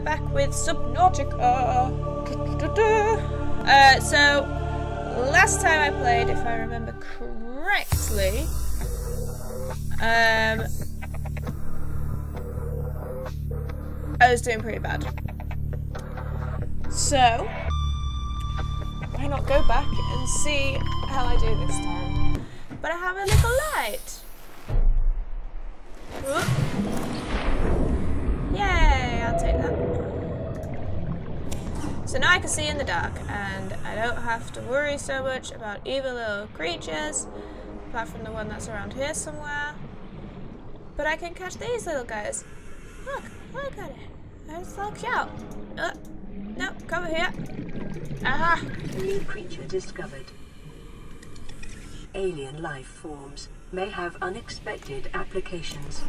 we're back with Subnautica. Uh, so, last time I played, if I remember correctly, um, I was doing pretty bad. So, why not go back and see how I do this time? But I have a little light. Yay, I'll take that. So now I can see in the dark, and I don't have to worry so much about evil little creatures, apart from the one that's around here somewhere. But I can catch these little guys. Look, look at it. It's so cute. Uh, no, come here. Aha! New creature discovered. Alien life forms may have unexpected applications.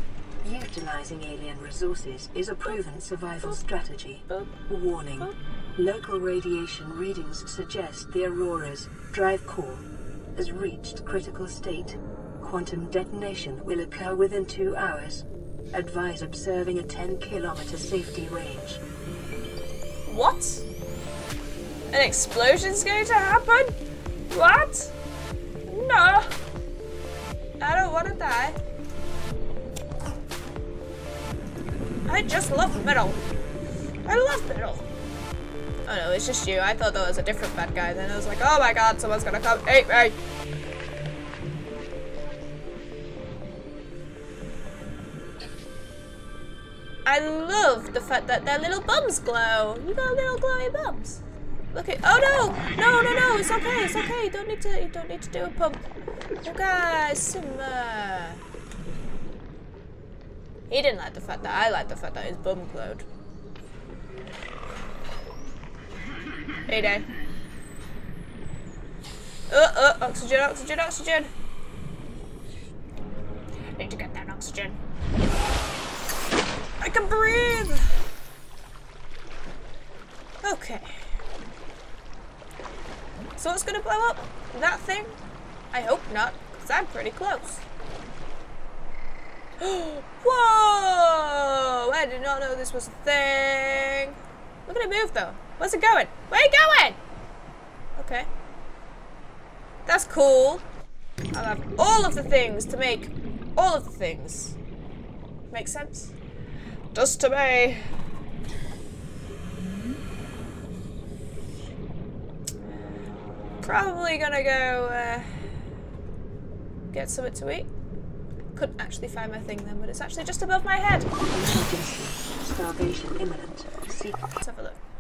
Utilizing alien resources is a proven survival strategy. Warning. Local radiation readings suggest the Aurora's drive core has reached critical state. Quantum detonation will occur within two hours. Advise observing a 10 kilometer safety range. What? An explosion's going to happen? What? No. I don't want to die. I just love metal. I love metal. Oh no, it's just you. I thought that was a different bad guy. Then I was like, oh my god, someone's gonna come eat me. I love the fact that their little bums glow. You got little glowy bums. Look at oh no! No no no, it's okay, it's okay. You don't need to you don't need to do a pump. You guys, simmer. He didn't like the fact that I liked the fact that his bum glowed. Hey day. Uh uh oxygen, oxygen, oxygen. I Need to get that oxygen. I can breathe! Okay. So it's gonna blow up? That thing? I hope not, because I'm pretty close. Whoa! I did not know this was a thing. Look at it move though. Where's it going? Where are you going? Okay. That's cool. I'll have all of the things to make all of the things. Makes sense? Does to me. Probably gonna go uh, get something to eat. Couldn't actually find my thing then, but it's actually just above my head. Starvation imminent. Let's have a look.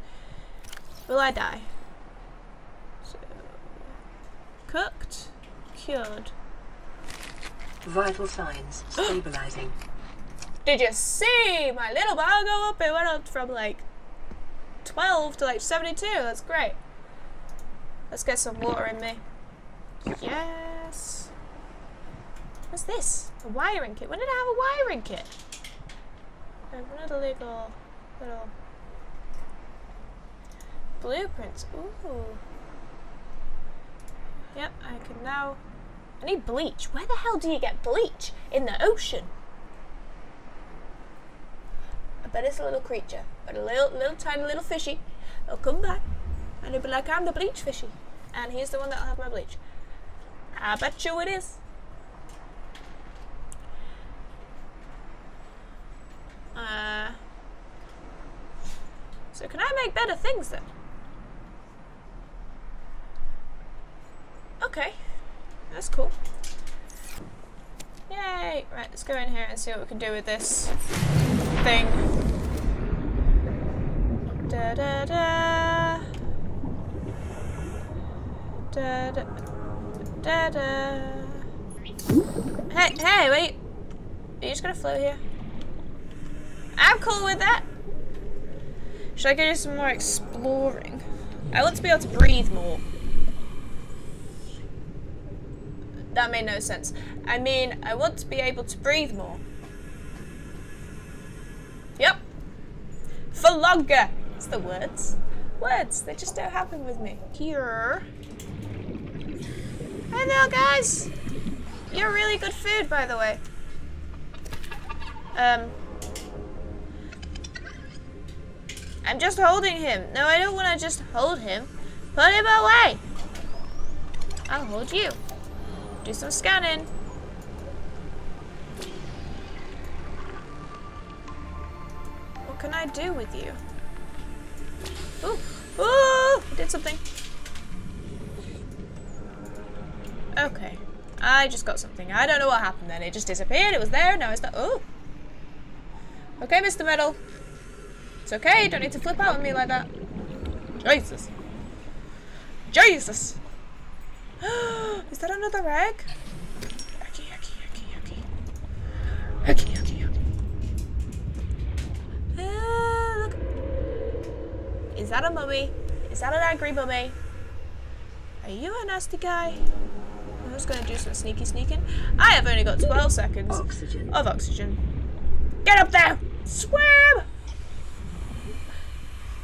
Will I die? So, cooked, cured. vital signs stabilizing. Did you see my little bar go up? It went up from like 12 to like 72. That's great. Let's get some water in me. Yes. What's this? A wiring kit. When did I have a wiring kit? I have another little, little blueprints. Ooh. Yep, I can now. I need bleach. Where the hell do you get bleach? In the ocean. I bet it's a little creature, but a little, little tiny little fishy. He'll come back, and he'll be like, "I'm the bleach fishy," and he's the one that'll have my bleach. I bet you it is. Uh. So can I make better things then? Okay, that's cool. Yay! Right, let's go in here and see what we can do with this thing. Da da da. Da da da da. Hey, hey, wait! Are you just gonna float here? I'm cool with that. Should I go do some more exploring? I want to be able to breathe more. That made no sense. I mean, I want to be able to breathe more. Yep. For longer. It's the words. Words. They just don't happen with me. Here. Hey there, guys. You're really good food, by the way. Um. I'm just holding him. No, I don't want to just hold him. Put him away. I'll hold you. Do some scanning. What can I do with you? Ooh, ooh, I did something. Okay. I just got something. I don't know what happened then. It just disappeared. It was there. Now it's not. Oh. Okay, Mr. Metal. It's okay. You don't need to flip out on me like that. Jesus. Jesus. Is that another egg? Yucky, yucky, yucky. Yucky, yucky, yucky. Ah, look. Is that a mummy? Is that an angry mummy? Are you a nasty guy? I'm just gonna do some sneaky sneaking. I have only got 12 seconds Oxygen. of oxygen. Get up there! Swim!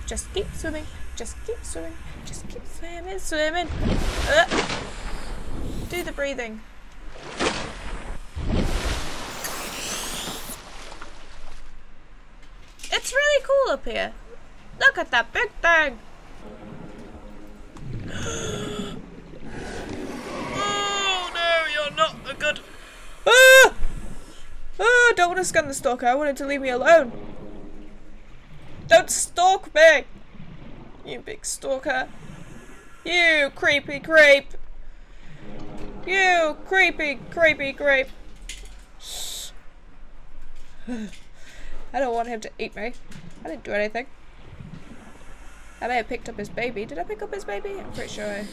Just keep swimming. Just keep swimming. Just keep swimming, swimming. Uh, do the breathing. It's really cool up here. Look at that big thing. Oh no, you're not a good. Ah! Ah, don't want to scan the stalker. I wanted to leave me alone. Don't stalk me! You big stalker. You creepy creep. You creepy creepy creep. I don't want him to eat me. I didn't do anything. I may have picked up his baby. Did I pick up his baby? I'm pretty sure I...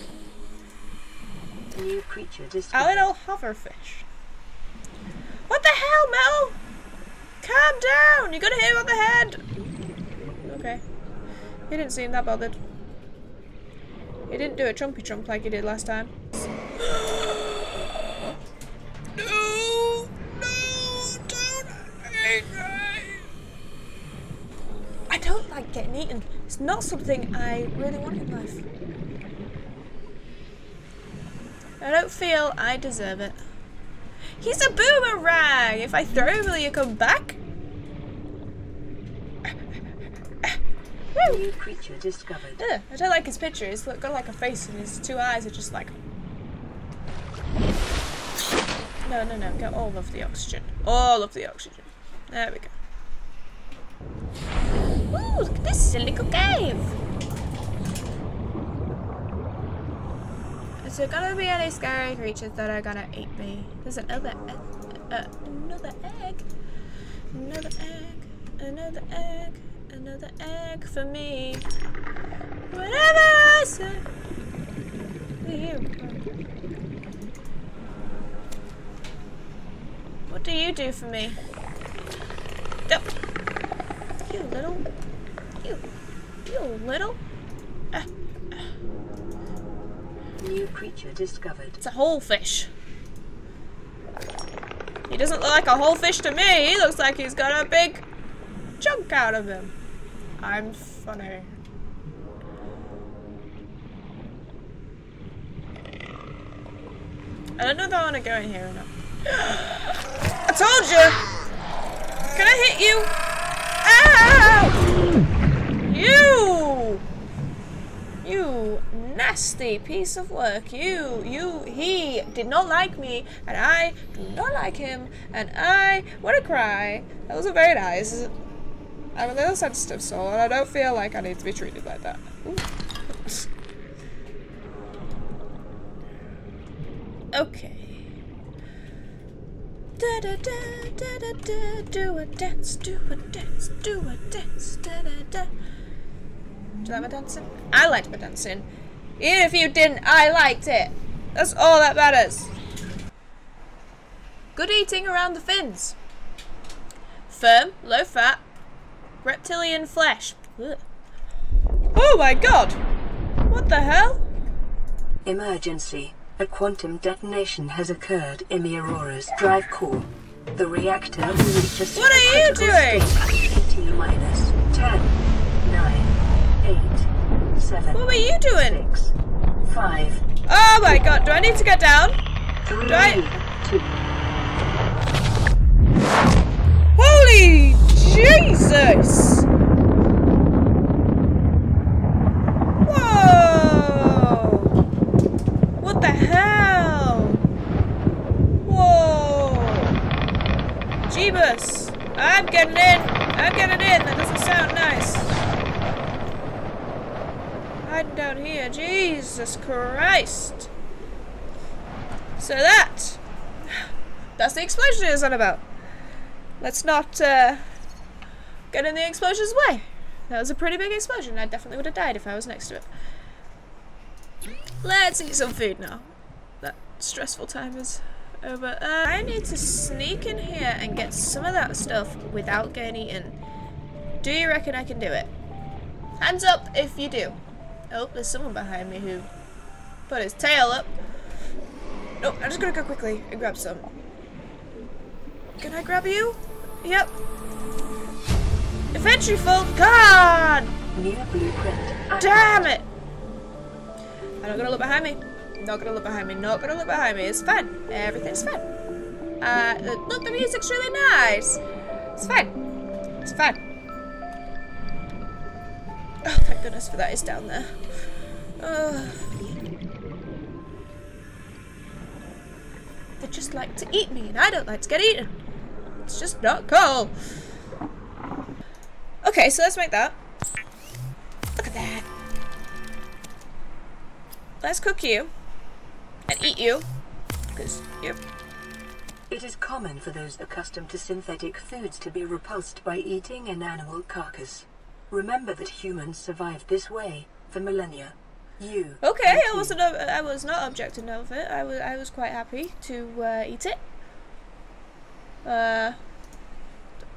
New creature A little hoverfish. What the hell, Mel? Calm down! You're gonna hit him on the head! Okay. He didn't seem that bothered. He didn't do a trumpy trump like he did last time. no! No! Don't hate me! I don't like getting eaten. It's not something I really want in life. I don't feel I deserve it. He's a boomerang! If I throw him, will you come back? Woo! New creature discovered. I don't like his picture. He's got like a face and his two eyes are just like... No, no, no. Get all of the oxygen. All of the oxygen. There we go. Ooh, look at this silly little cave. Is there gonna be any scary creatures that are gonna eat me? There's another, uh, uh, another egg, another egg, another egg, another egg for me. Whatever I say. What are you? What do you do for me? You little, you, you little. Uh, New creature discovered. It's a Holefish. He doesn't look like a whole fish to me. He looks like he's got a big chunk out of him. I'm funny. I don't know if I want to go in here or not. I told you! Can I hit you? Ow! You! You nasty piece of work. You, you, he did not like me, and I do not like him, and I want to cry. That wasn't very nice. I'm a little sensitive soul, and I don't feel like I need to be treated like that. Okay. Da da da da da da. Do a dance, do a dance, do a dance. Da da da. Do you like my dancing? I liked my dancing. Even if you didn't, I liked it. That's all that matters. Good eating around the fins. Firm, low fat, reptilian flesh. Ugh. Oh my god! What the hell? Emergency. A quantum detonation has occurred in the Aurora's drive core. The reactor will reach a What are you doing? state in T minus 10, 9, 8, 7, What were you doing? 6, 5, Oh my god, do I need to get down? 3, Do I- 2. Holy Jesus! Whoa! What the hell? Whoa! Jeebus! I'm getting in! I'm getting in! That doesn't sound nice. Hiding down here. Jesus Christ! So that... That's the explosion it was on about. Let's not, uh, get in the explosion's way. That was a pretty big explosion. I definitely would have died if I was next to it. Let's eat some food now. That stressful time is over. Uh, I need to sneak in here and get some of that stuff without getting eaten. Do you reckon I can do it? Hands up if you do. Oh, there's someone behind me who put his tail up. No, I'm just gonna go quickly and grab some. Can I grab you? Yep. Infantry full. God! Damn it! I'm not gonna look behind me. Not gonna look behind me. Not gonna look behind me. It's fine. Everything's fine. Uh, look, the music's really nice. It's fine. It's fine. Oh, thank goodness for that. It's down there. Uh, they just like to eat me, and I don't like to get eaten. It's just not cool. Okay, so let's make that. Look at that. Let's cook you. And eat you. Because you're... It is common for those accustomed to synthetic foods to be repulsed by eating an animal carcass. Remember that humans survived this way for millennia. You. Okay, I wasn't. ob- I was not objecting of it. I was. I was quite happy to uh, eat it. Uh,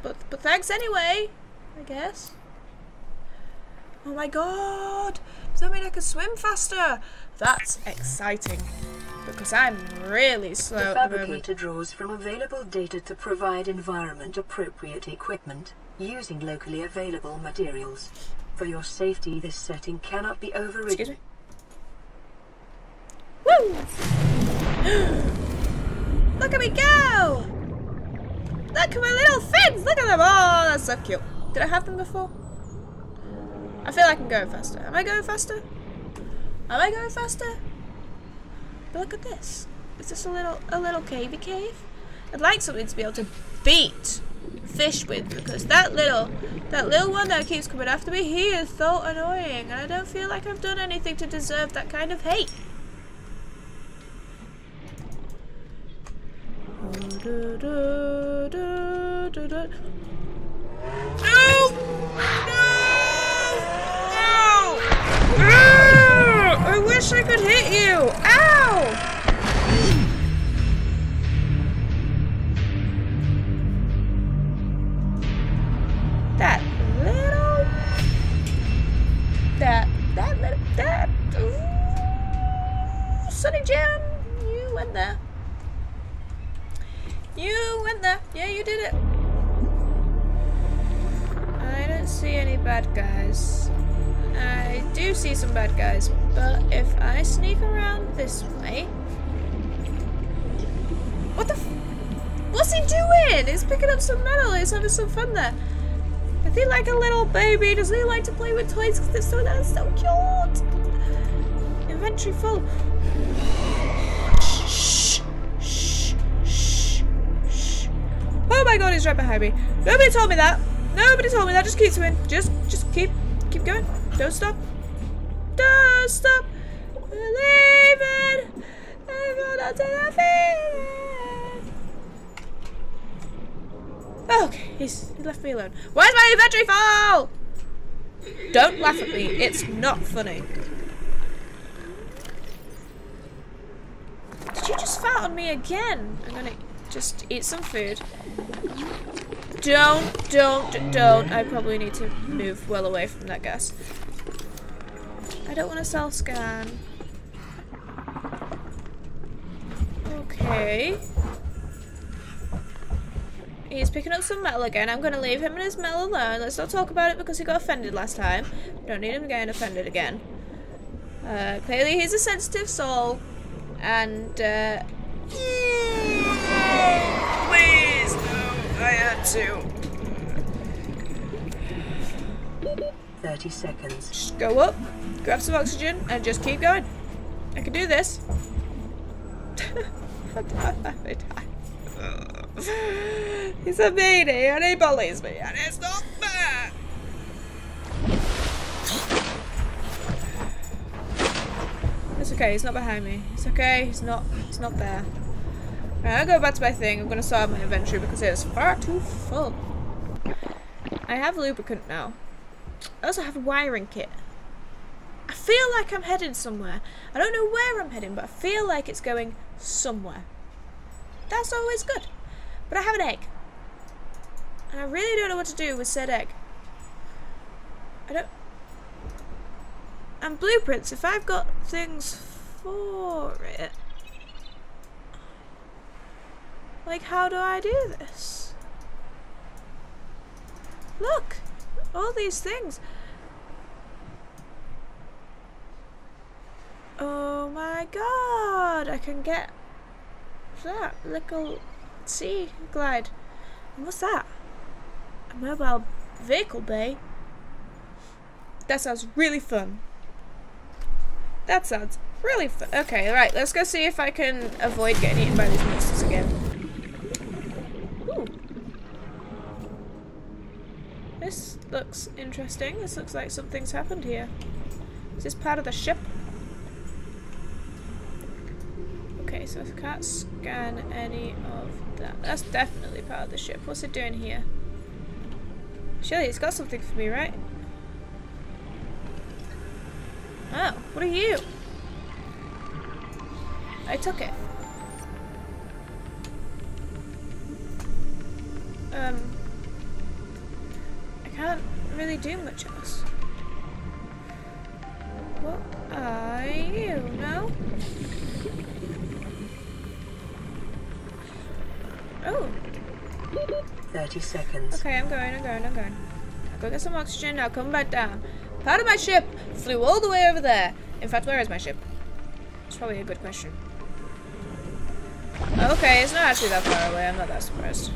but but thanks anyway. I guess. Oh my god! Does that mean I can swim faster? That's exciting because I'm really slow The at the moment. fabricator draws from available data to provide environment appropriate equipment using locally available materials. For your safety, this setting cannot be overridden. Excuse me. Woo! Look at me go! Look at my little fins! Look at them! Oh, that's so cute. Did I have them before? I feel like I'm going faster. Am I going faster? Am I going faster? But look at this. Is this a little a little cavey cave? I'd like something to be able to beat fish with because that little that little one that keeps coming after me, he is so annoying and I don't feel like I've done anything to deserve that kind of hate. No! No! No! I wish I could hit you! Ow! That little... That... That little... That... Ooh, Sunny Jam! You went there. You went there. Yeah, you did it. Don't see any bad guys. I do see some bad guys, but if I sneak around this way... What the f- What's he doing? He's picking up some metal. He's having some fun there. Is he like a little baby? Does he like to play with toys? Because they're so, that's so cute. Inventory full. Shh, shh, shh, shh. Oh my god, he's right behind me. Nobody told me that. Nobody told me that. Just keep swimming. Just, just keep, keep going. Don't stop. Don't stop. Believing. I'm gonna take feeling. Okay, he's he left me alone. Where's my inventory file? Don't laugh at me. It's not funny. Did you just fart on me again? I'm gonna just eat some food. Don't, don't, don't. I probably need to move well away from that gas. I don't want to self scan. Okay. He's picking up some metal again. I'm going to leave him and his metal alone. Let's not talk about it because he got offended last time. Don't need him getting offended again. Uh, clearly he's a sensitive soul. And, uh that too. 30 seconds. Just go up, grab some oxygen, and just keep going. I can do this. He's a meanie and he bullies me and it's not fair! It's okay, he's not behind me. It's okay, he's not he's not there. I'll go back to my thing. I'm gonna start my inventory because it is far too full. I have lubricant now. I also have a wiring kit. I feel like I'm heading somewhere. I don't know where I'm heading, but I feel like it's going somewhere. That's always good. But I have an egg. And I really don't know what to do with said egg. I don't... And blueprints, if I've got things for it... Like, how do I do this? Look! All these things. Oh my god! I can get that little sea glide. And what's that? A mobile vehicle bay? That sounds really fun. That sounds really fun. Okay, right, let's go see if I can avoid getting eaten by these monsters again. Looks interesting. This looks like something's happened here. Is this part of the ship? Okay, so I can't scan any of that. That's definitely part of the ship. What's it doing here? Surely it's got something for me, right? Oh, what are you? I took it. Um, can't really do much else. What are you? No? Oh. 30 seconds. Okay, I'm going, I'm going, I'm going. I'll go get some oxygen, now come back down. Part of my ship flew all the way over there. In fact, where is my ship? It's probably a good question. Okay, it's not actually that far away, I'm not that surprised.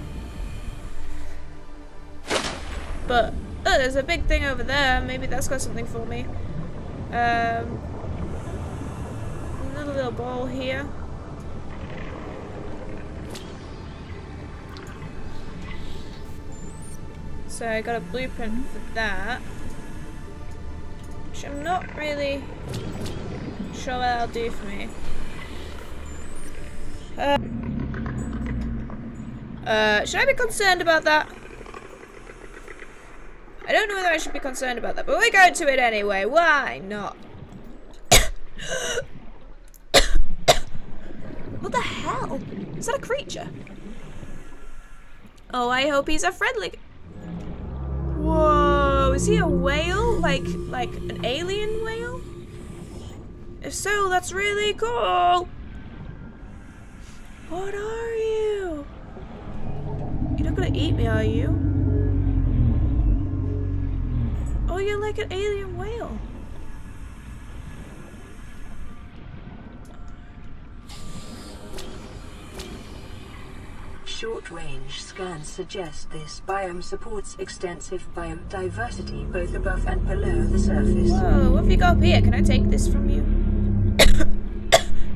But, oh, there's a big thing over there. Maybe that's got something for me. Um, another little ball here. So I got a blueprint for that. Which I'm not really sure what that'll do for me. Uh, uh, should I be concerned about that? I don't know whether I should be concerned about that, but we're going to it anyway. Why not? what the hell? Is that a creature? Oh, I hope he's a friendly... Whoa, is he a whale? Like, like an alien whale? If so, that's really cool. What are you? You're not gonna eat me, are you? You're like an alien whale. Short-range scans suggest this biome supports extensive biodiversity both above and below the surface. Whoa, what have you got up here? Can I take this from you?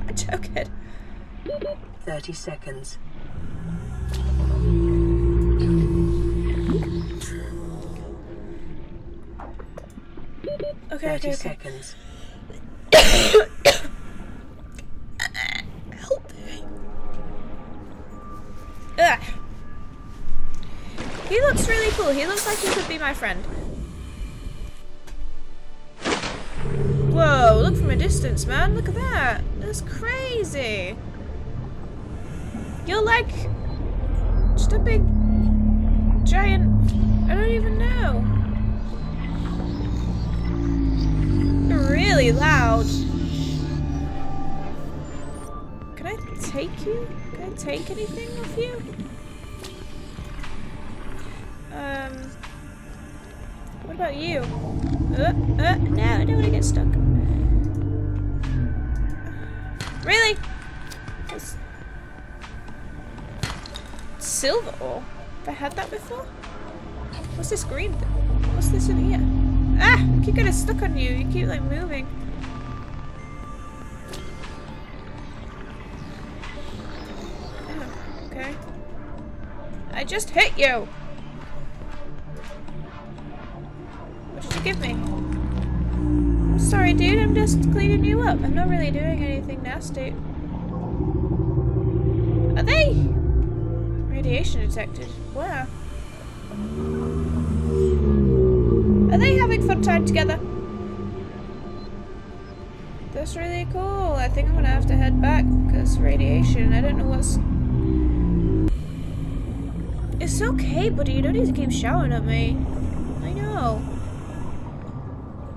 I'm joking. 30 seconds. 30 okay, okay. seconds. Help me. Ugh. He looks really cool. He looks like he could be my friend. Whoa, look from a distance, man. Look at that. That's crazy. You're like just a big giant I don't even know. Really loud. Can I take you? Can I take anything off you? Um. What about you? Uh, uh, no, I don't want to get stuck. Really? Silver ore. Have I had that before? What's this green thing? What's this in here? Ah! I keep getting stuck on you. You keep like moving. Oh, okay. I just hit you! What did you give me? I'm sorry, dude. I'm just cleaning you up. I'm not really doing anything nasty. Are they? Radiation detected. Wow. Are they having fun time together? That's really cool. I think I'm gonna have to head back because radiation. I don't know what's. It's okay, buddy. You don't need to keep shouting at me. I know.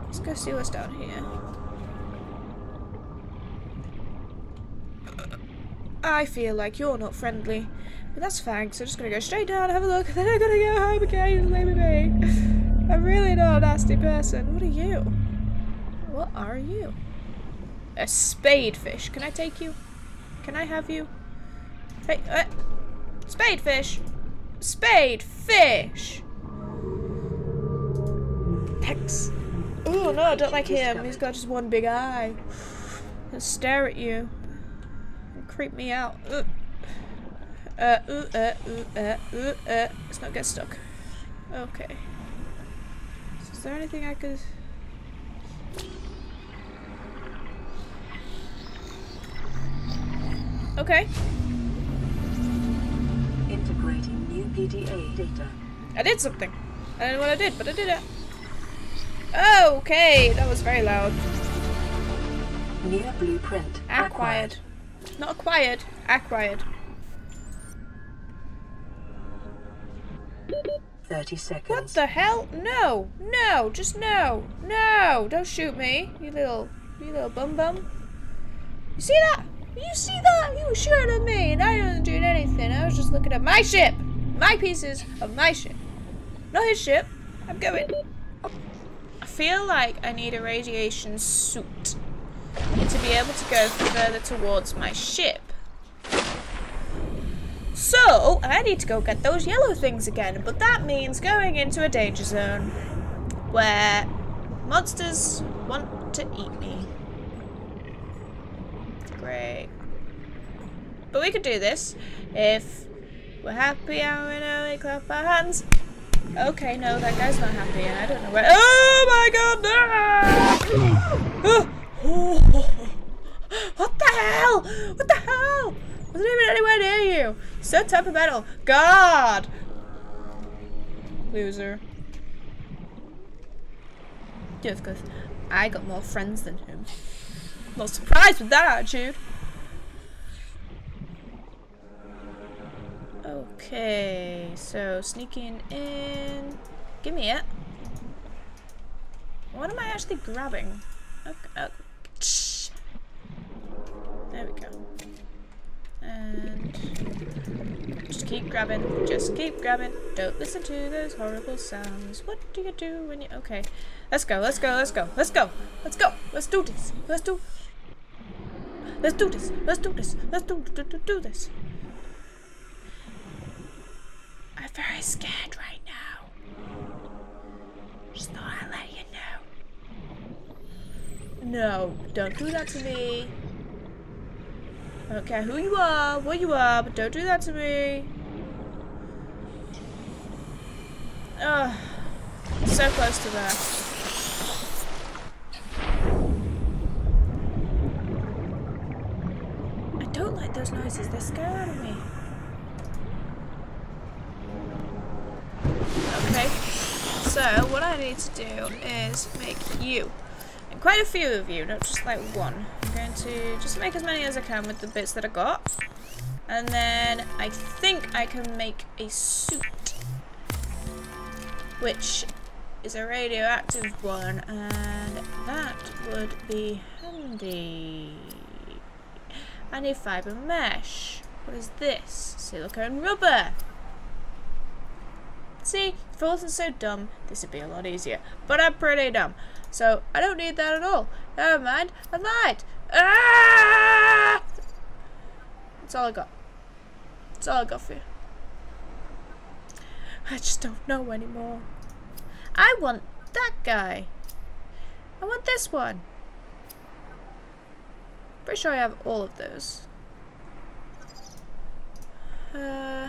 Let's go see what's down here. I feel like you're not friendly. But that's fine, so I'm just gonna go straight down, have a look, then I'm gonna go home again leave me. I'm really not a nasty person. What are you? What are you? A spadefish. Can I take you? Can I have you? Hey, uh, spadefish! Spadefish! Thanks. Oh no, I don't like him. He's got just one big eye. He'll stare at you. And creep me out. Uh, uh, uh, uh, uh, uh, uh. Let's not get stuck. Okay. Is there anything I could... Okay. Integrating new PDA data. I did something. I don't know what I did, but I did it. Okay, that was very loud. Near blueprint Acquired. Not acquired, acquired. 30 seconds. What the hell? No, no, just no, no! Don't shoot me, you little, you little bum bum. You see that? You see that? You were shooting at me, and I wasn't doing anything. I was just looking at my ship, my pieces of my ship, not his ship. I'm going. I feel like I need a radiation suit to be able to go further towards my ship. So, I need to go get those yellow things again, but that means going into a danger zone where monsters want to eat me. Great. But we could do this if we're happy and we know we clap our hands. Okay, no, that guy's not happy and I don't know where- Oh my god, no! What the hell? What the? Wasn't even anywhere near you. So temperamental. God! Loser. Just because I got more friends than him. Not surprised with that attitude. Okay, so sneaking in. Give me it. What am I actually grabbing? Okay, oh, okay. There we go. And just keep grabbing. Just keep grabbing. Don't listen to those horrible sounds. What do you do when you... Okay. Let's go, let's go, let's go, let's go, let's go. Let's do this. Let's do... Let's do this. Let's do this. Let's do, do, do, do this. I'm very scared right now. Just thought I'd let you know. No, don't do that to me. I don't care who you are, what you are, but don't do that to me. Ugh. So close to there. I don't like those noises, they scare out of me. Okay, so what I need to do is make you, and quite a few of you, not just like one. I'm going to just make as many as I can with the bits that I got. And then I think I can make a suit, which is a radioactive one, and that would be handy. I need fiber mesh. What is this? Silicone rubber. See, if I wasn't so dumb, this would be a lot easier. But I'm pretty dumb. So, I don't need that at all. Never mind, I lied. Ah! That's all I got. That's all I got for you. I just don't know anymore. I want that guy. I want this one. Pretty sure I have all of those. Uh...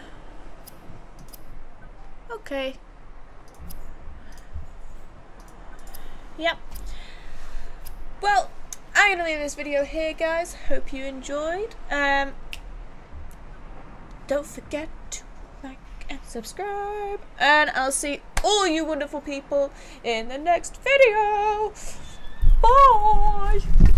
Okay. Yep. well, I'm gonna leave this video here, guys. Hope you enjoyed. Um, don't forget subscribe, and I'll see all you wonderful people in the next video. Bye.